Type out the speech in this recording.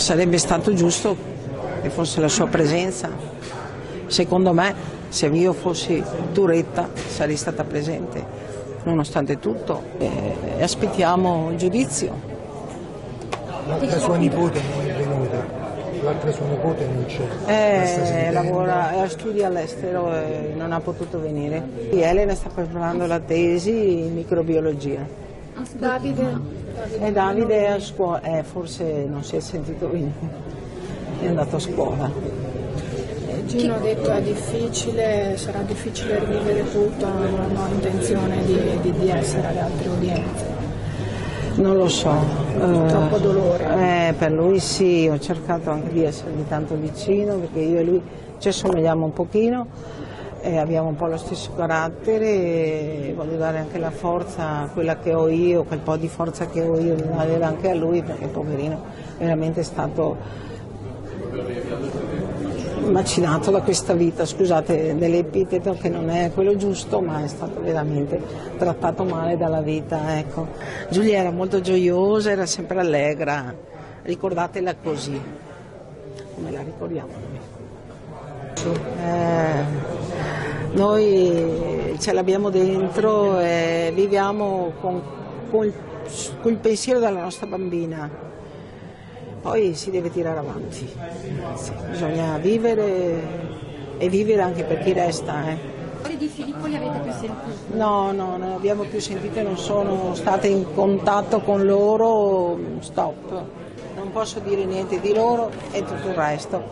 sarebbe stato giusto che fosse la sua presenza. Secondo me, se io fossi Turetta, sarei stata presente, nonostante tutto. E aspettiamo il giudizio. L'altra sua nipote non è venuta, l'altra sua nipote non c'è. Eh, lavora, eh, studia all'estero e non ha potuto venire. Elena sta preparando la tesi in microbiologia. Davide, E Davide è a scuola, eh, forse non si è sentito bene, è andato a scuola. Gino ha detto è difficile, sarà difficile rivivere tutto, non ho intenzione di, di- di essere alle altre udienze. Non lo so. Troppo dolore. Eh, per lui sì, ho cercato anche di essergli tanto vicino perché io e lui ci assomigliamo un pochino e abbiamo un po' lo stesso carattere e voglio dare anche la forza, quella che ho io, quel po' di forza che ho io, di dare anche a lui perché poverino veramente è stato macinato da questa vita, scusate dell'epiteto che non è quello giusto, ma è stato veramente trattato male dalla vita. Ecco. Giulia era molto gioiosa, era sempre allegra, ricordatela così, come la ricordiamo noi. Eh, noi ce l'abbiamo dentro e viviamo con, con- con il pensiero della nostra bambina. Poi si deve tirare avanti, Sì, bisogna vivere e vivere anche per chi resta. eh. Di Filippo li avete più sentiti? No, no, non abbiamo più sentito, non sono state in contatto con loro, stop. Non posso dire niente di loro e tutto il resto.